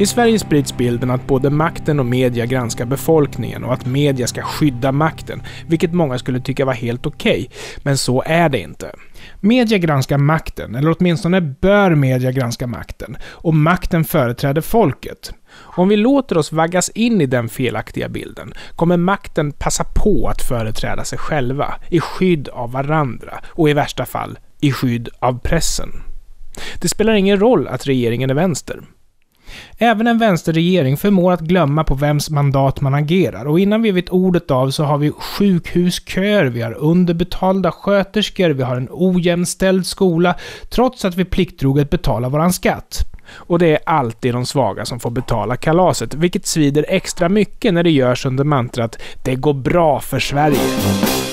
I Sverige sprids bilden att både makten och media granskar befolkningen och att media ska skydda makten, vilket många skulle tycka var helt okej. Okay. Men så är det inte. Media granskar makten, eller åtminstone bör media granska makten, och makten företräder folket. Om vi låter oss vaggas in i den felaktiga bilden kommer makten passa på att företräda sig själva i skydd av varandra och i värsta fall i skydd av pressen. Det spelar ingen roll att regeringen är vänster. Även en vänsterregering förmår att glömma på vems mandat man agerar och innan vi vet ordet av så har vi sjukhusköer, vi har underbetalda sköterskor, vi har en ojämställd skola, trots att vi plikttroget betalar våran skatt. Och det är alltid de svaga som får betala kalaset, vilket svider extra mycket när det görs under mantrat “Det går bra för Sverige”.